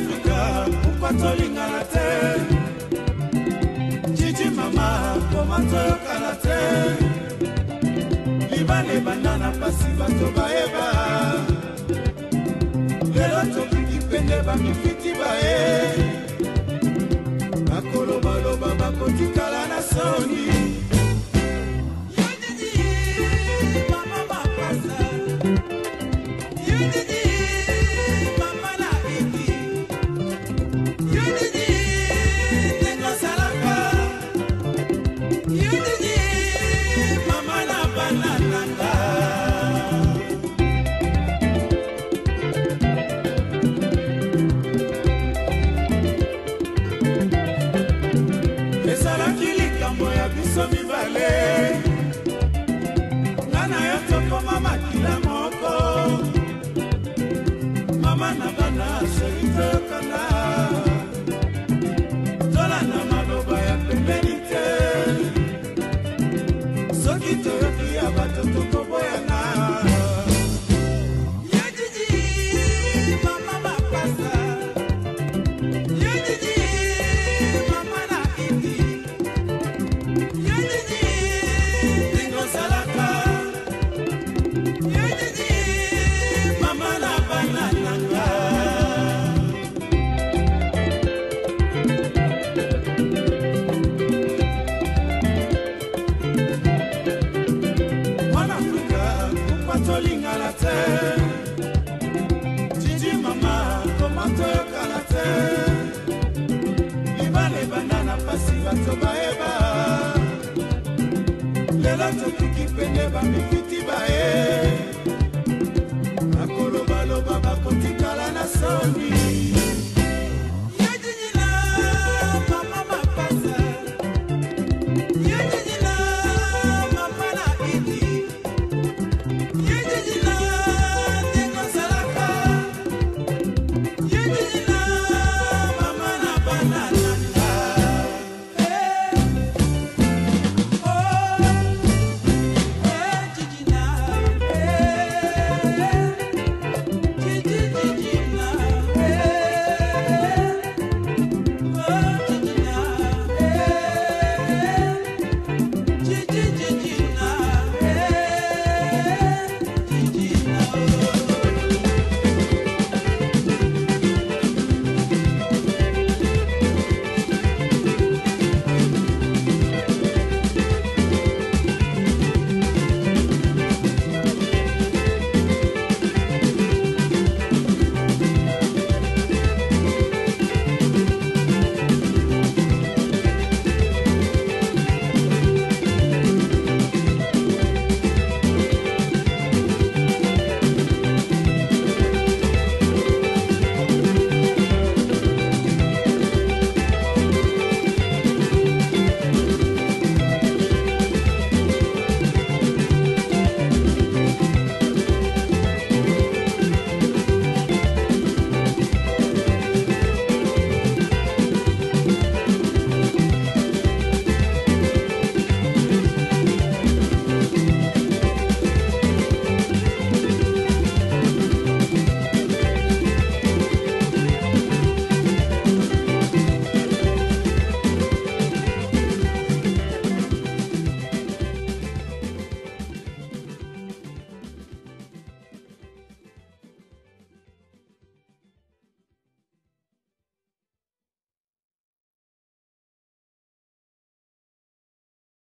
afrika mokwa tolingana te jiji mama koma toyokana te libala ebanda na pasi bato bayeba lelo tokiki pende bamifiti baye bakolobaloba bakotikala na soni toyokana te jiji mama koma toyokana te libala ebanda na pasi bato bayeba lelo tokiki pene bamikiti baye